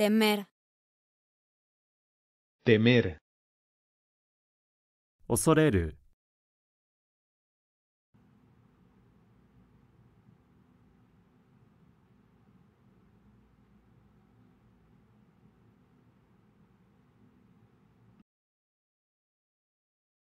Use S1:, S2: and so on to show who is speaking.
S1: temer,
S2: temer,
S3: 恐れる